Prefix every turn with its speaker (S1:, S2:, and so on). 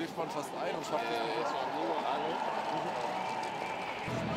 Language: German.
S1: schläft man fast ein und schafft es nicht.